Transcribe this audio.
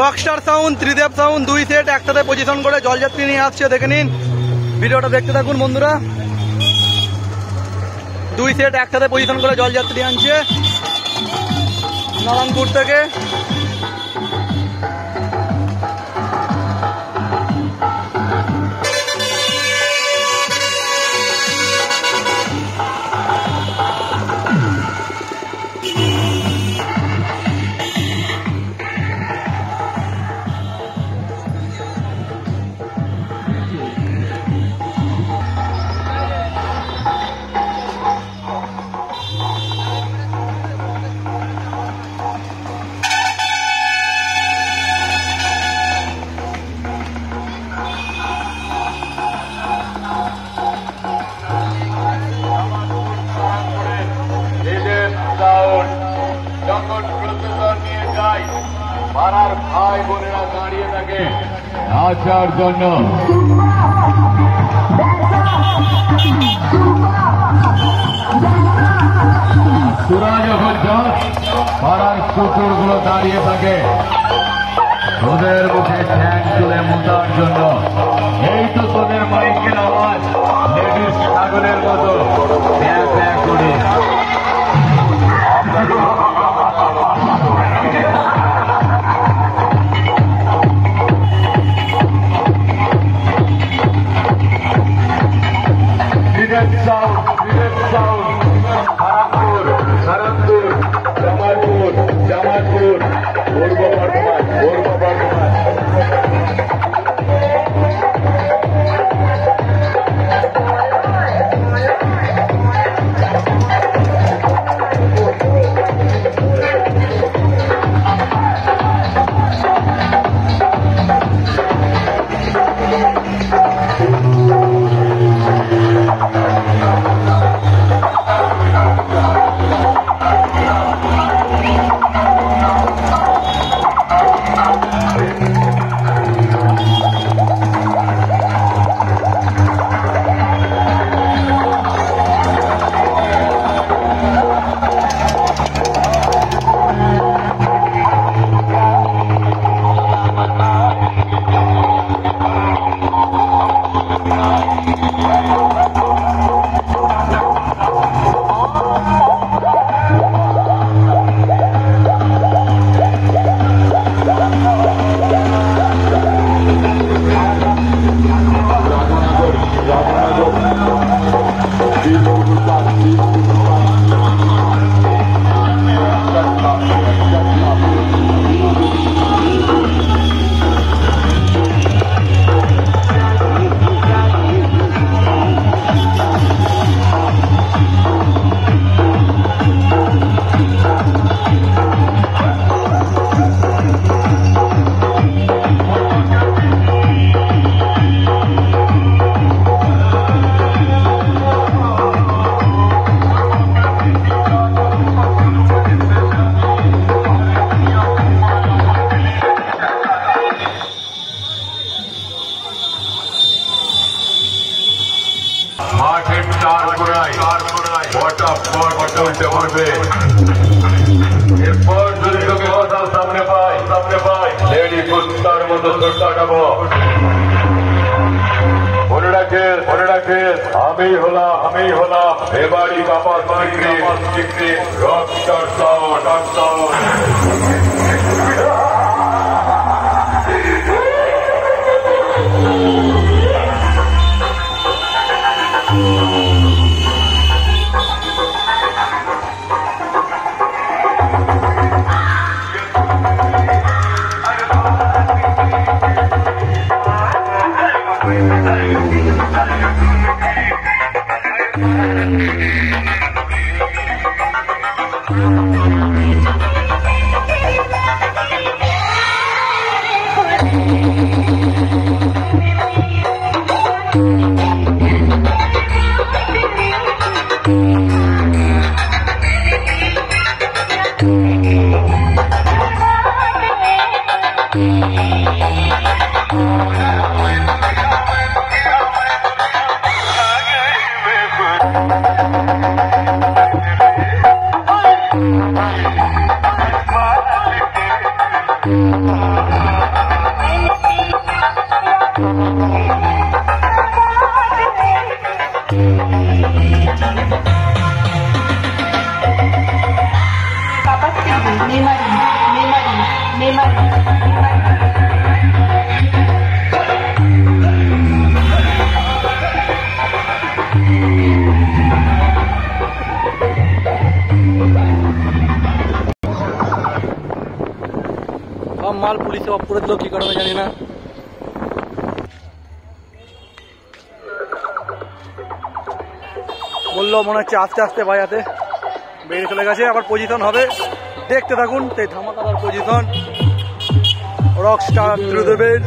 Rockstar sound Tridev sound দুই set একটাতে position করে জলযাত্রী নিয়ে আসছে, দেখে নিন। ভিডিওটা দেখতে থাকুন, বন্ধুরা। দুই সেট একটাতে পজিশন করে জলযাত্রী আনছে। নারায়ণপুর থেকে। নাচার জন্য। তোরা যখন যাস পাড়ার দাঁড়িয়ে থাকে ওদের মুখে ঠ্যাং জন্য। Büyük Saud, Büyük Saud, Harampur, Harampur, Jamalpur, Jamalpur, Urba Barduman, Urba Barduman. চার চলতে পারবে এরপর যদি তোকে কথা সামনে পাই সামনে পাই। লেডি কুত্তার মতো ছোটাবো মনে রাখে মনে রাখে আমি হলাম আমি হলাম এবারই চিকরি রক স্টার সাউন্ড সব মাল পুলিশে অফ করে দিল কি করবে জানি না। বলল মনে হচ্ছে আস্তে আস্তে বাজাতে। বেরিয়ে চলে গেছে আবার পজিশন হবে। দেখতে থাকুন সেই ধামাকাদার পজিশন রক স্টার থ্রু দেবেন